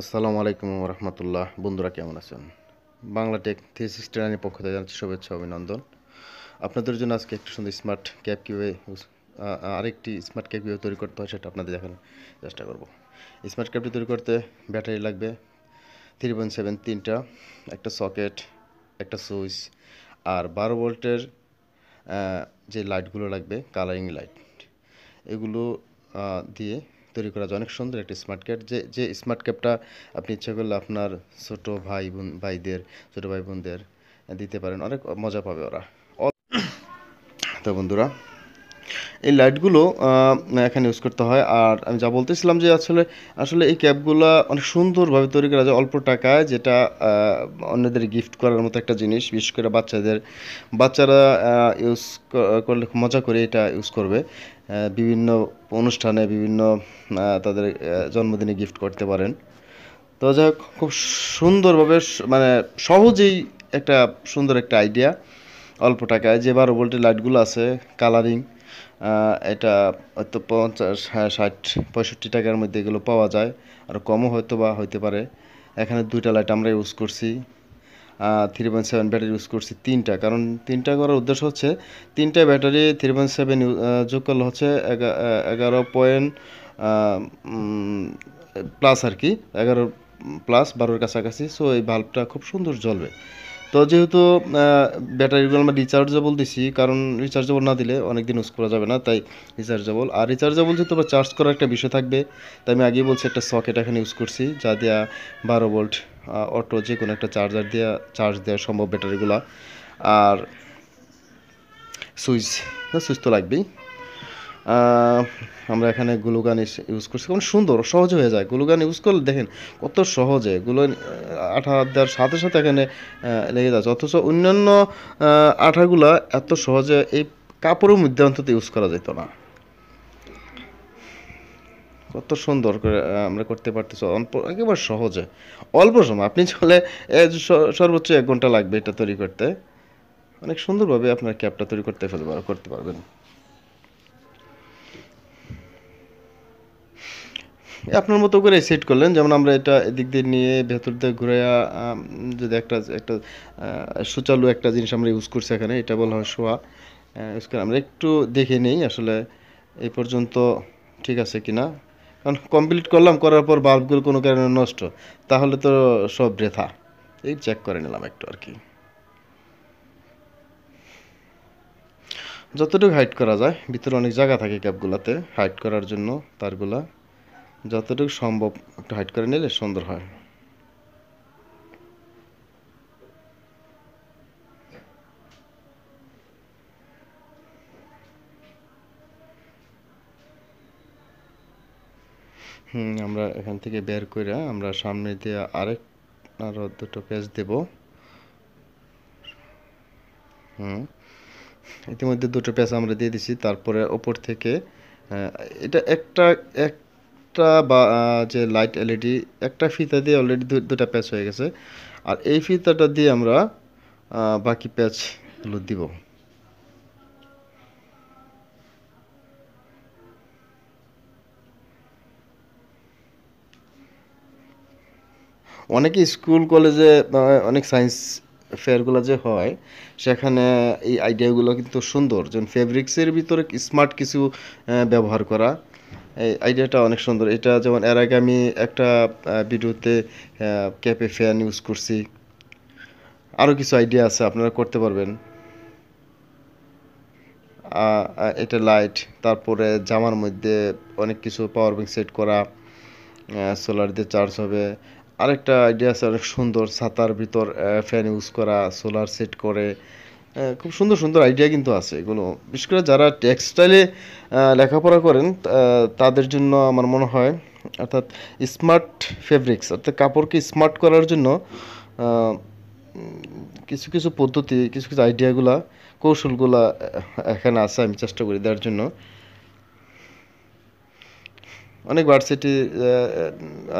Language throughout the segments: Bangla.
আসসালামু আলাইকুম রহমতুল্লাহ। বন্ধুরা কেমন আছেন? বাংলা টেক থ্রি সিক্সটি নাইনের পক্ষ থেকে জানাচ্ছি শুভেচ্ছা, অভিনন্দন। আপনাদের জন্য আজকে একটু সুন্দর স্মার্ট ক্যাব কীভাবে আরেকটি স্মার্ট ক্যাব কীভাবে তৈরি করতে হয়, সেটা আপনাদের দেখানোর চেষ্টা করব। স্মার্ট ক্যাবটি তৈরি করতে ব্যাটারি লাগবে থ্রি পয়েন্ট সেভেন তিনটা, একটা সকেট, একটা সুইচ আর বারো ভোল্টের যে লাইটগুলো লাগবে, কালারিং লাইট। এগুলো দিয়ে তৈরি করা যায়। অনেক সুন্দর একটি স্মার্ট ক্যাপ যে যে স্মার্ট ক্যাপটা আপনি ইচ্ছা করলে আপনার ছোটো ভাই বোন, ভাইদের, ছোটো ভাই বোনদের দিতে পারেন। অনেক মজা পাবে ওরা। তো বন্ধুরা, এই লাইটগুলো এখানে ইউজ করতে হয়। আর আমি যা বলতেছিলাম যে আসলে আসলে এই ক্যাপগুলো অনেক সুন্দরভাবে তৈরি করা যায় অল্প টাকায়, যেটা অন্যদের গিফট করার মতো একটা জিনিস। বিশেষ করে বাচ্চাদের, বাচ্চারা ইউজ করলে মজা করে এটা ইউজ করবে। বিভিন্ন অনুষ্ঠানে বিভিন্ন তাদের জন্মদিনে গিফট করতে পারেন। তো যাই হোক খুব সুন্দরভাবে মানে সহজেই একটা সুন্দর একটা আইডিয়া অল্প টাকায়। যে বারো ভোল্টের লাইটগুলো আছে কালারিং এটা হয়তো পঞ্চাশ হ্যাঁ, ষাট পঁয়ষট্টি টাকার মধ্যে এগুলো পাওয়া যায়। আর কমও হয়তো বা হইতে পারে। এখানে দুইটা লাইট আমরা ইউজ করছি। Three point seven battery use করছি তিনটা। কারণ তিনটা করার উদ্দেশ্য হচ্ছে তিনটা ব্যাটারি থ্রি পয়েন্ট সেভেন যোগ করলে হচ্ছে এগা- এগারো পয়েন্ট প্লাস আর কি, এগারো প্লাস বারোর কাছাকাছি। সো এই বাল্বটা খুব সুন্দর জ্বলবে। তো যেহেতু ব্যাটারিগুলো আমরা রিচার্জেবল দিছি, কারণ রিচার্জেবল না দিলে অনেক দিন ইউজ করা যাবে না, তাই রিচার্জেবল আর রিচার্জেবল যেহেতু আবার চার্জ করার একটা বিষয় থাকবে, তাই আমি আগেই বলছি একটা সকেট এখানে ইউজ করছি, যা দেওয়া বারো ভোল্ট অটো যে কোনো একটা চার্জার দেওয়া চার্জ দেওয়া সম্ভব ব্যাটারিগুলো। আর সুইচ সুইচ তো লাগবেই। আমরা এখানে গ্লুগান ইউজ করছি। কেমন সুন্দর, সহজ হয়ে যায়। গ্লুগান ইউজ করলে দেখেন কত সহজে গ্লুগান আঠা দেওয়ার সাথে সাথে এখানে লেগে যাচ্ছে। অথচ অন্যান্য আঠাগুলা এত সহজে এই কাপড়ের মধ্যে অন্তত ইউজ করা যেত না। কত সুন্দর করে আমরা করতে পারতেছি। অল্প, একেবারে সহজে। অল্প সময়। আপনি চলে সর্বোচ্চ এক ঘণ্টা লাগবে এটা তৈরি করতে। অনেক সুন্দরভাবে আপনার ক্যাবটা তৈরি করতে ফেলতে করতে পারবেন। আপনার মতো করে সেট করলেন, যেমন আমরা এটা এদিক দিয়ে নিয়ে ভেতর দিয়ে ঘুরে যদি একটা একটা সুচালু একটা জিনিস আমরা ইউজ করছি এখানে, এটা বলা হয় শোয়া। ইউজ করে আমরা একটু দেখে নেই আসলে এই পর্যন্ত ঠিক আছে কিনা। কারণ কমপ্লিট করলাম, করার পর বাল্বগুলো কোনো কারণে নষ্ট, তাহলে তো সব বৃথা। এই চেক করে নিলাম একটু আর কি। যতটুকু হাইট করা যায়, ভিতরে অনেক জায়গা থাকে ক্যাবগুলোতে হাইট করার জন্য তারগুলা। যতটুকু সম্ভব একটু হাইট করে নিলে সুন্দর হয়। হুম, আমরা এখান থেকে বের করে আমরা সামনে দিয়ে আরেক আরও দুটো পেজ দেব। হুম, ইতিমধ্যে দুটো পেজ আমরা দিয়ে দিছি, তারপরে ওপর থেকে এটা একটা একটা বা যে লাইট এলইডি একটা ফিতা দিয়ে অলরেডি দুটা প্যাচ হয়ে গেছে। আর এই ফিতাটা দিয়ে আমরা বাকি প্যাচগুলো দিব। অনেকে স্কুল কলেজে অনেক সায়েন্স ফেয়ারগুলো যে হয়, সেখানে এই আইডিয়াগুলো কিন্তু সুন্দর। যেমন ফেব্রিক্সের ভিতরে স্মার্ট কিছু ব্যবহার করা। এই আইডিয়াটা অনেক সুন্দর। এটা যেমন এর আগে আমি একটা ভিডিওতে ক্যাপে ফ্যান ইউজ করছি। আরও কিছু আইডিয়া আছে, আপনারা করতে পারবেন। এটা লাইট তারপরে জামার মধ্যে অনেক কিছু পাওয়ার ব্যাংক সেট করা সোলার দিয়ে চার্জ হবে। আরেকটা আইডিয়া আছে, অনেক সুন্দর, ছাতার ভিতর ফ্যান ইউজ করা সোলার সেট করে। খুব সুন্দর সুন্দর আইডিয়া কিন্তু আছে। এগুলো, বিশেষ করে যারা টেক্সটাইলে লেখাপড়া করেন তাদের জন্য আমার মনে হয়, অর্থাৎ স্মার্ট ফেব্রিক্স অর্থাৎ কাপড়কে স্মার্ট করার জন্য কিছু কিছু পদ্ধতি, কিছু কিছু আইডিয়াগুলা কৌশলগুলা এখানে আছে আমি চেষ্টা করি দেওয়ার জন্য। অনেক ভার্সিটি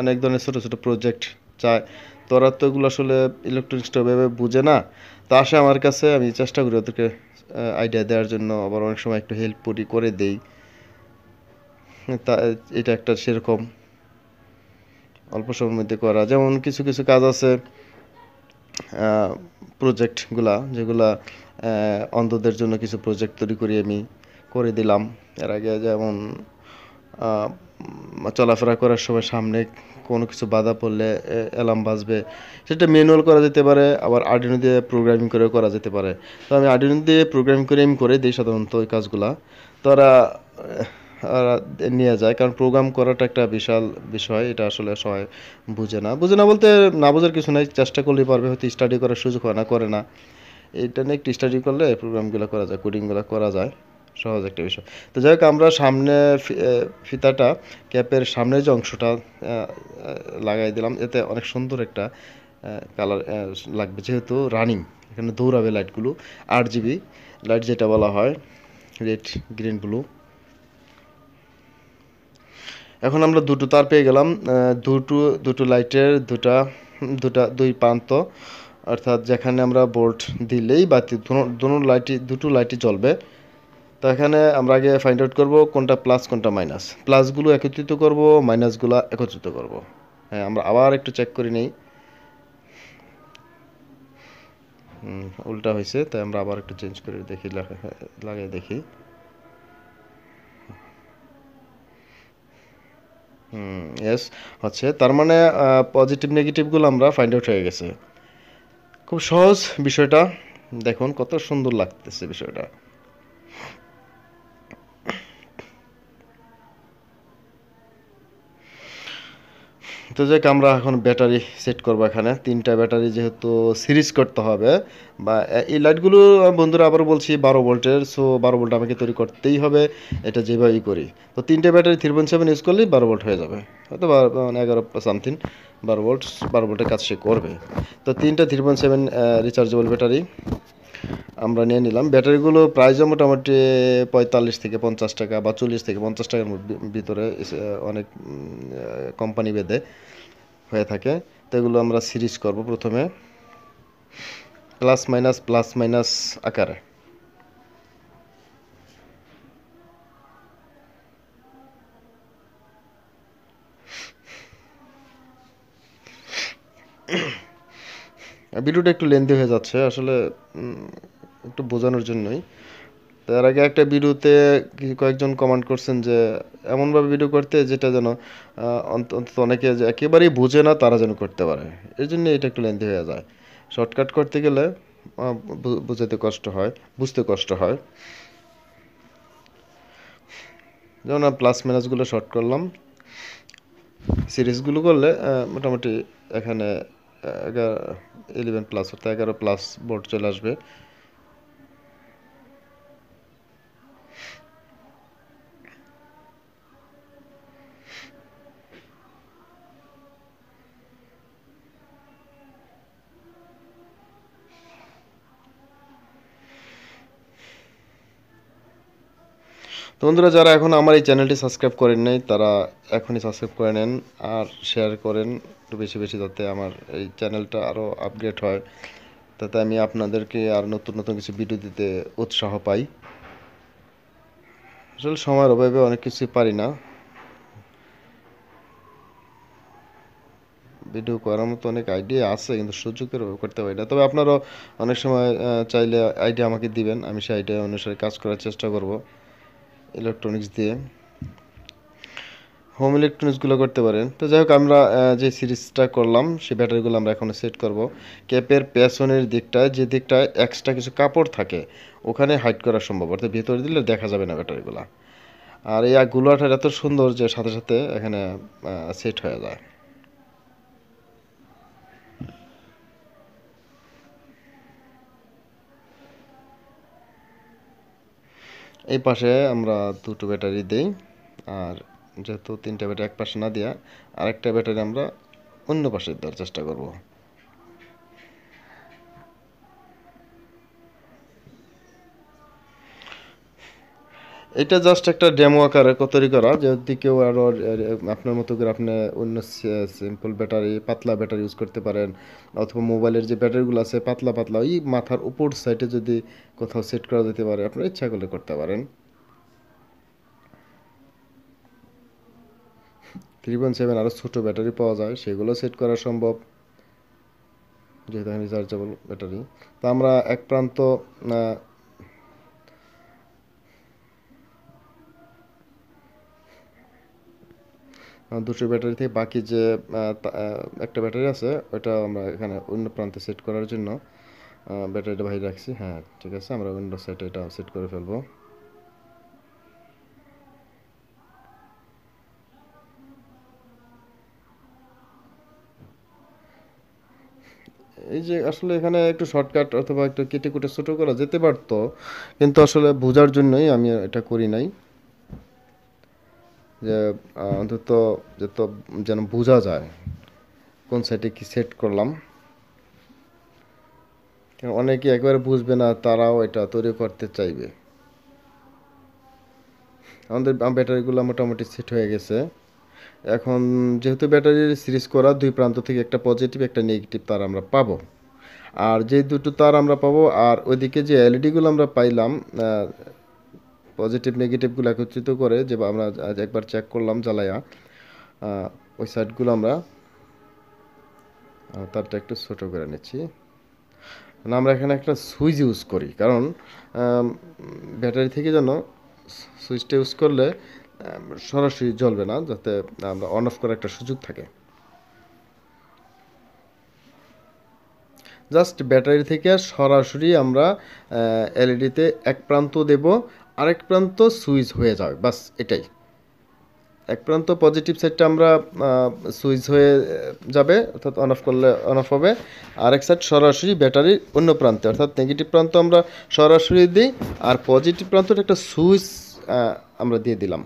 অনেক ধরনের ছোটো ছোটো প্রজেক্ট চায়। তোরা তো এগুলো আসলে ইলেকট্রনিক্সটা ওইভাবে বুঝে না। তা আসে আমার কাছে, আমি চেষ্টা করি ওদেরকে আইডিয়া দেওয়ার জন্য। আবার অনেক সময় একটু হেল্প করি, করে দেই। তা, এটা একটা সেরকম অল্প সময়ের মধ্যে করা। যেমন কিছু কিছু কাজ আছে প্রজেক্টগুলা যেগুলা অন্ধদের জন্য কিছু প্রজেক্ট তৈরি করি আমি, করে দিলাম। এর আগে যেমন চলাফেরা করার সময় সামনে কোনো কিছু বাধা পড়লে অ্যালার্ম বাজবে। সেটা ম্যানুয়াল করা যেতে পারে আবার আর্ডিনো দিয়ে প্রোগ্রামিং করে করা যেতে পারে। তো আমি আর্ডিনো দিয়ে প্রোগ্রামিং করে আমি করে দিই সাধারণত ওই কাজগুলা। তো ওরা আহ, নিয়ে যায় কারণ প্রোগ্রাম করাটা একটা বিশাল বিষয় এটা আসলে সবাই বুঝে না। বুঝে না বলতে না বোঝার কিছু নাই চেষ্টা করলেই পারবে হয়তো স্টাডি করার সুযোগ হয় না করে না। এটা নিয়ে একটু স্টাডি করলে প্রোগ্রামগুলো করা যায় কোডিংগুলো করা যায়। সহজ একটা বিষয়। তো যাই হোক, আমরা সামনে ফিতাটা, ক্যাপের সামনের যে অংশটা লাগাই দিলাম। এতে অনেক সুন্দর একটা কালার লাগবে। যেহেতু রানিং, এখানে দৌড়াবে লাইটগুলো। আট জিবি, লাইট যেটা বলা হয়, রেড, গ্রিন, ব্লু। এখন আমরা দুটো তার পেয়ে গেলাম। দুটো দুটো লাইটের দুটা দুটা, দুই প্রান্ত। অর্থাৎ যেখানে আমরা বোল্ট দিলেই বাতি দুটো লাইটই দুটো লাইটই জ্বলবে। তো এখানে আমরা আগে ফাইন্ড আউট করব কোনটা প্লাস কোনটা মাইনাস প্লাসগুলো একত্রিত করব মাইনাসগুলো একত্রিত করব। হ্যাঁ আমরা আবার একটু চেক করে নেই। উল্টা হয়েছে তাই আমরা আবার একটু চেঞ্জ করে দেখি লাগা- দেখি। হুম ইয়েস হচ্ছে, তার মানে পজিটিভ নেগেটিভগুলো আমরা ফাইন্ড আউট হয়ে গেছে। খুব সহজ বিষয়টা। দেখুন, কত সুন্দর লাগতেছে বিষয়টা। তো যাক আমরা এখন ব্যাটারি সেট করব এখানে। তিনটা ব্যাটারি যেহেতু সিরিজ করতে হবে, বা এই লাইটগুলো বন্ধুরা আবার বলছি বারো ভোল্টের সো বারো ভোল্ট আমাকে তৈরি করতেই হবে, এটা যেভাবেই করি। তো তিনটে battery three point seven use করলেই বারো ভোল্ট হয়ে যাবে। হয়তো মানে এগারো সামথিং বারো ভোল্ট, বারো ভোল্টের কাজ সে করবে। তো তিনটা three point seven rechargeable battery. আমরা নিয়ে নিলাম। ব্যাটারিগুলো প্রাইসও মোটামুটি পঁয়তাল্লিশ থেকে পঞ্চাশ টাকা বা চল্লিশ থেকে পঞ্চাশ টাকার ভিতরে অনেক কোম্পানি বেঁধে হয়ে থাকে। তো এগুলো আমরা সিরিজ করব প্রথমে। প্লাস মাইনাস প্লাস মাইনাস আকারে। ভিডিওটা একটু লেন্দি হয়ে যাচ্ছে, আসলে একটু বোঝানোর জন্যই। তার আগে একটা ভিডিওতে কয়েকজন কমেন্ট করছেন যে, এমনভাবে ভিডিও করতে যেটা যেন অন্ত- অন্তত অনেকে যে একেবারেই বুঝে না তারা যেন করতে পারে। এই জন্য এটা একটু লেন্দি হয়ে যায়। শর্টকাট করতে গেলে বুঝাতে কষ্ট হয়, বুঝতে কষ্ট হয়। যেমন প্লাস মাইনাসগুলো শর্ট করলাম। সিরিজগুলো করলে মোটামুটি এখানে ইলেভেন প্লাস অর্থাৎ এগারো প্লাস বোর্ড চলে আসবে। বন্ধুরা, যারা এখন আমার এই চ্যানেলটি সাবস্ক্রাইব করেন নাই, তারা এখনই সাবস্ক্রাইব করে নেন আর শেয়ার করেন একটু বেশি বেশি যাতে আমার এই চ্যানেলটা আরও আপগ্রেড হয়। তাতে আমি আপনাদেরকে আর নতুন নতুন কিছু ভিডিও দিতে উৎসাহ পাই। আসলে সময়ের অভাবে অনেক কিছুই পারি না। ভিডিও করার মতো অনেক আইডিয়া আছে, কিন্তু সুযোগের অভাবে করতে পারি না। তবে আপনারাও অনেক সময় চাইলে আইডিয়া আমাকে দিবেন, আমি সেই আইডিয়া অনুসারে কাজ করার চেষ্টা করব। ইলেকট্রনিক্স দিয়ে হোম ইলেকট্রনিক্সগুলো করতে পারেন। তো যাই হোক, আমরা যে সিরিজটা করলাম সেই ব্যাটারিগুলো আমরা এখন সেট করব। ক্যাপের পেছনের দিকটায় যে দিকটায় এক্সট্রা কিছু কাপড় থাকে, ওখানে হাইট করা সম্ভব। অর্থাৎ ভেতরে দিলে দেখা যাবে না ব্যাটারিগুলো আর এই গুলাটার এত সুন্দর যে সাথে সাথে এখানে সেট হয়ে যায়। এই পাশে আমরা দুটো ব্যাটারি দেই, আর যেহেতু তিনটা ব্যাটারি এক পাশে না দিয়া, আরেকটা ব্যাটারি আমরা অন্য পাশে দেওয়ার চেষ্টা করব। এটা জাস্ট একটা ডেমো আকারে তৈরি করা। যদি কেউ আরও আপনার মতো করে আপনি অন্য সিম্পল ব্যাটারি পাতলা ব্যাটারি ইউজ করতে পারেন, অথবা মোবাইলের যে ব্যাটারিগুলো আছে, পাতলা পাতলা, ওই মাথার উপর সাইডে যদি কোথাও সেট করা যেতে পারে, আপনার ইচ্ছা করলে করতে পারেন। থ্রি পয়েন্ট সেভেন আরও ছোটো ব্যাটারি পাওয়া যায়, সেগুলো সেট করা সম্ভব, যেহেতু রিচার্জেবল ব্যাটারি তো আমরা এক প্রান্ত দুটো ব্যাটারি থেকে বাকি যে একটা ব্যাটারি আছে ওটা আমরা এখানে অন্য প্রান্তে সেট করার জন্য ব্যাটারিটা বাইরে রাখছি। হ্যাঁ ঠিক আছে, আমরা অন্য সাইডে এটা সেট করে ফেলব। এই যে আসলে এখানে একটু শর্টকাট অথবা একটু কেটে কুটে ছোটো করা যেতে পারতো, কিন্তু আসলে বোঝার জন্যই আমি এটা করি নাই। যে অন্তত যত যেন বোঝা যায় কোন সাইডে কি সেট করলাম। অনেকে একবারে বুঝবে না, তারাও এটা তৈরি করতে চাইবে। আমাদের ব্যাটারিগুলো মোটামুটি সেট হয়ে গেছে। এখন যেহেতু ব্যাটারির সিরিজ করা, দুই প্রান্ত থেকে একটা পজিটিভ একটা নেগেটিভ তার আমরা পাবো। আর যে দুটো তার আমরা পাবো, আর ওইদিকে যে এলইডিগুলো আমরা পাইলাম পজিটিভ নেগেটিভগুলো একত্রিত করে যে আমরা আজ একবার চেক করলাম জ্বালায়া ওই সাইডগুলো আমরা তারটা একটু ছোট করে নিচ্ছি। না আমরা এখানে একটা সুইচ ইউজ করি, কারণ ব্যাটারি থেকে যেন সুইচটা ইউজ করলে সরাসরি জ্বলবে না, যাতে আমরা অন অফ করার একটা সুযোগ থাকে। জাস্ট ব্যাটারি থেকে সরাসরি আমরা এলইডিতে এক প্রান্ত দেব আরেক প্রান্ত সুইচ হয়ে যাবে, বাস এটাই। এক প্রান্ত পজিটিভ সাইডটা আমরা সুইচ হয়ে যাবে, অর্থাৎ অন অফ করলে অন অফ হবে। আরেক সাইড সরাসরি ব্যাটারির অন্য প্রান্তে, অর্থাৎ নেগেটিভ প্রান্ত আমরা সরাসরি দিই, আর পজিটিভ প্রান্তটা একটা সুইচ আমরা দিয়ে দিলাম।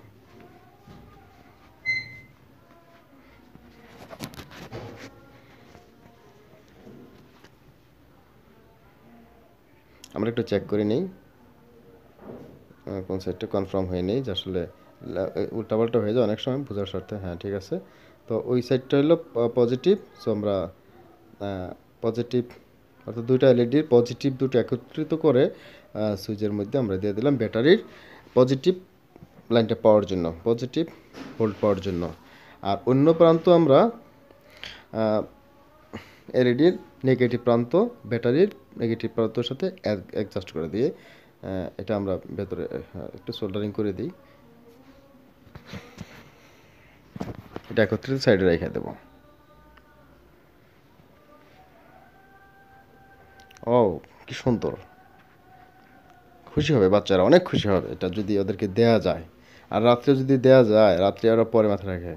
আমরা একটু চেক করে নিই। কোন সাইডটা কনফার্ম হয়ে নেই যে আসলে উল্টাপাল্টা হয়ে যায় অনেক সময় বোঝার স্বার্থে। হ্যাঁ ঠিক আছে। তো ওই সাইডটা হলো পজিটিভ সো আমরা পজিটিভ অর্থাৎ দুইটা এলইডির পজিটিভ দুটো একত্রিত করে সুইচের মধ্যে আমরা দিয়ে দিলাম ব্যাটারির পজিটিভ লাইনটা পাওয়ার জন্য পজিটিভ ভোল্ট পাওয়ার জন্য। আর অন্য প্রান্ত আমরা এলইডির নেগেটিভ প্রান্ত, ব্যাটারির নেগেটিভ প্রান্তর সাথে অ্যাডজাস্ট করে দিয়ে এটা আমরা ভেতরে একটু সোল্ডারিং করে দিই। এটা একত্রিত সাইডে রেখে দেবো। ও কি সুন্দর। খুশি হবে বাচ্চারা, অনেক খুশি হবে। এটা যদি ওদেরকে দেয়া যায়, আর রাত্রে যদি দেয়া যায়, রাত্রে ওরা পরে মাথা রাখে।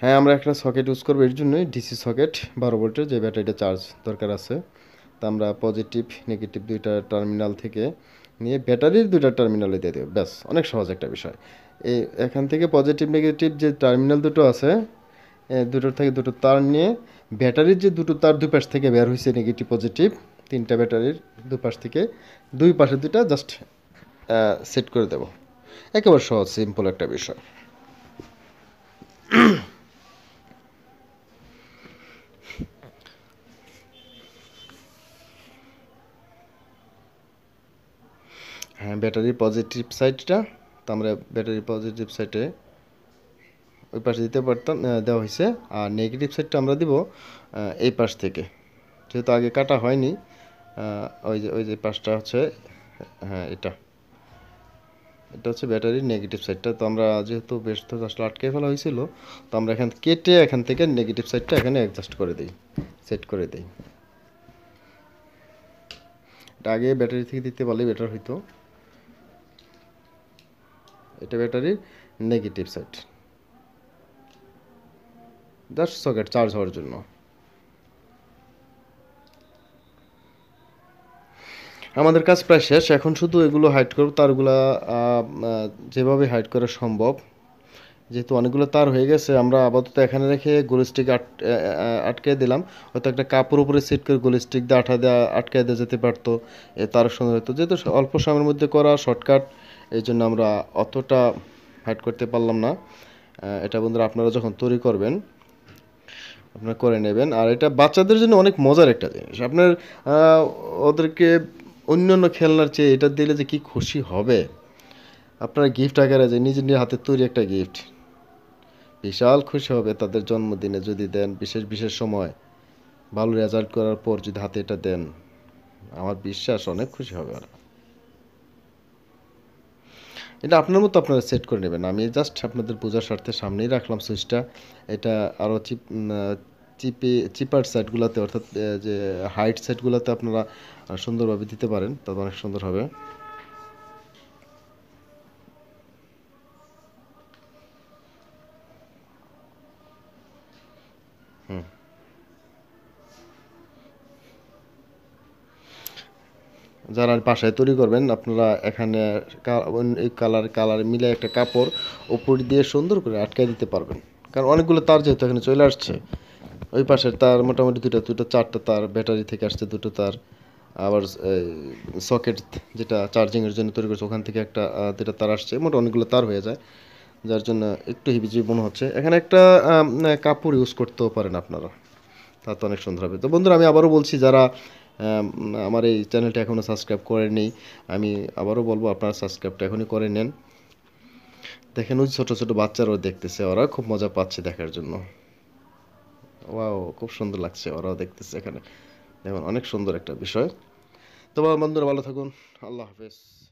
হ্যাঁ আমরা একটা সকেট ইউজ করব, এর জন্যই ডিসি সকেট বারো ভোল্টের যে ব্যাটারিটা চার্জ দরকার আছে। তা আমরা পজিটিভ নেগেটিভ দুইটা টার্মিনাল থেকে নিয়ে ব্যাটারির দুইটা টার্মিনালে দিয়ে দেবো। ব্যাস, অনেক সহজ একটা বিষয়। এই এখান থেকে পজিটিভ নেগেটিভ যে টার্মিনাল দুটো আছে দুটোর থেকে দুটো তার নিয়ে ব্যাটারির যে দুটো তার দুই পাশ থেকে বের হয়েছে নেগেটিভ পজিটিভ তিনটা ব্যাটারির দুই পাশ থেকে দুই পাশে দুইটা জাস্ট সেট করে দেব। একেবারে সহজ সিম্পল একটা বিষয়। হ্যাঁ ব্যাটারির পজিটিভ সাইডটা তো আমরা ব্যাটারির পজিটিভ সাইডে ওই পাশে দিতে পারতাম দেওয়া হয়েছে আর নেগেটিভ সাইডটা আমরা দিব এই পাশ থেকে। যেহেতু আগে কাটা হয়নি ওই যে ওই যে পাশটা হচ্ছে হ্যাঁ এটা। এটা হচ্ছে ব্যাটারির নেগেটিভ সাইডটা তো আমরা যেহেতু বেশ তো আসলে আটকে ফেলা হয়েছিল তো আমরা এখান, কেটে এখান থেকে নেগেটিভ সাইডটা এখানে অ্যাডজাস্ট করে দিই সেট করে দিই। এটা আগে ব্যাটারি থেকে দিতে পারলে বেটার হইতো। এটা ব্যাটারির negative side just socket charge হওয়ার জন্য। আমাদের কাজ প্রায় শেষ। এখন শুধু এগুলো হাইড করব, তারগুলা যেভাবে হাইড করা সম্ভব। যেহেতু অনেকগুলো তার হয়ে গেছে, আমরা আপাতত এখানে রেখে গোলস্টিক আট আটকে দিলাম। হয়তো একটা কাপড় উপরে সেট করে গোলস্টিক দিয়ে আঠা দেওয়া আটকে দেওয়া যেতে পারতো, এ তার সঙ্গে হতো যেহেতু অল্প সময়ের মধ্যে করা শর্টকাট এই জন্য আমরা অতটা হাইড করতে পারলাম না। এটা বন্ধুরা আপনারা যখন তৈরি করবেন, আপনারা করে নেবেন। আর এটা বাচ্চাদের জন্য অনেক মজার একটা জিনিস। আপনার ওদেরকে অন্য অন্য খেলনার চেয়ে এটা দিলে যে কি খুশি হবে। আপনার গিফট আকারে যে নিজের নিজের হাতে তৈরি একটা গিফট বিশাল খুশি হবে তাদের জন্মদিনে যদি দেন। বিশেষ বিশেষ সময়, ভালো রেজাল্ট করার পর যদি হাতে এটা দেন, আমার বিশ্বাস অনেক খুশি হবে ওরা। এটা আপনার মতো আপনারা সেট করে নেবেন। আমি জাস্ট আপনাদের বোঝার স্বার্থে সামনেই রাখলাম সুইচটা এটা আরও চিপ চিপে চিপার সেটগুলোতে অর্থাৎ যে হাইট সাইডগুলোতে আপনারা সুন্দরভাবে দিতে পারেন। তবে অনেক সুন্দর হবে। হুম। যারা বাসায় তৈরি করবেন, আপনারা এখানে এই কালার কালার মিলে একটা কাপড় উপর দিয়ে সুন্দর করে আটকায় দিতে পারবেন। কারণ অনেকগুলো তার যেহেতু এখানে চলে আসছে, ওই পাশের তার মোটামুটি দুটো দুটো চারটা তার ব্যাটারি থেকে আসছে দুটো তার। আবার সকেট যেটা চার্জিংয়ের জন্য তৈরি করছে, ওখান থেকে একটা দুটো তার আসছে। মোটা অনেকগুলো তার হয়ে যায়, যার জন্য একটু হিবিজিবি মনে হচ্ছে। এখানে একটা কাপড় ইউজ করতেও পারেন আপনারা। তা তো অনেক সুন্দর হবে। তো বন্ধুরা, আমি আবারও বলছি, যারা আমার এই চ্যানেলটা এখনও সাবস্ক্রাইব করেনি আমি আবারও বলব, আপনারা সাবস্ক্রাইবটা এখনই করে নেন। দেখেন, ওই ছোটো ছোটো বাচ্চারাও দেখতেছে ওরা, খুব মজা পাচ্ছে দেখার জন্য। ওয়াও, খুব সুন্দর লাগছে ওরাও দেখতেছে এখানে। দেখুন, অনেক সুন্দর একটা বিষয়। তো বন্ধুরা, ভালো থাকুন। আল্লাহ হাফেজ।